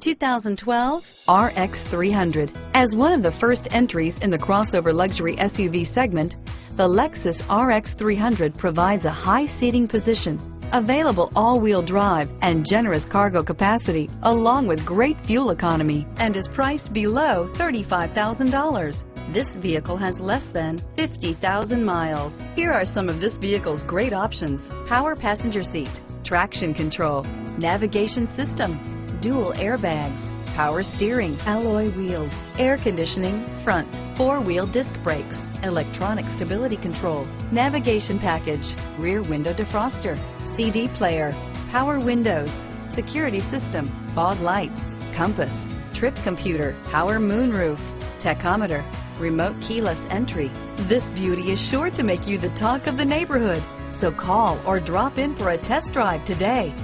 2012 RX 300. As one of the first entries in the crossover luxury SUV segment, the Lexus RX 300 provides a high seating position, available all-wheel drive and generous cargo capacity, along with great fuel economy, and is priced below $35,000. This vehicle has less than 50,000 miles. Here are some of this vehicle's great options. Power passenger seat, traction control, navigation system, dual airbags, power steering, alloy wheels, air conditioning, front, four-wheel disc brakes, electronic stability control, navigation package, rear window defroster, CD player, power windows, security system, fog lights, compass, trip computer, power moonroof, tachometer, remote keyless entry. This beauty is sure to make you the talk of the neighborhood. So call or drop in for a test drive today.